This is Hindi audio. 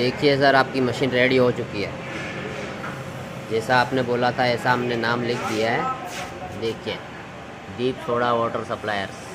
देखिए सर, आपकी मशीन रेडी हो चुकी है। जैसा आपने बोला था, ऐसा हमने नाम लिख दिया है। देखिए दीप सोडा वाटर सप्लायर्स